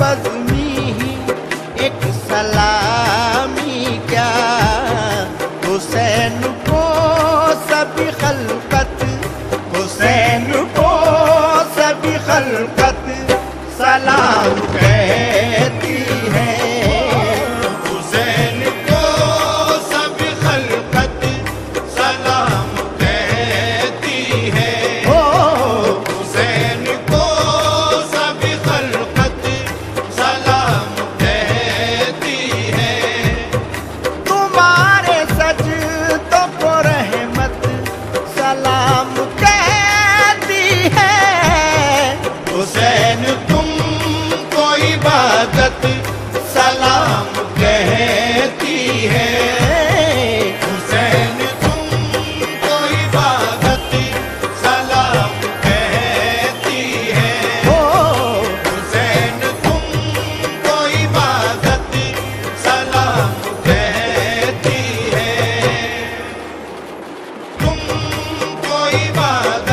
बजमी ही एक सलामी क्या? हुसैन को सभी खलकत हुसैन को सभी खलकत सलाम Shiva.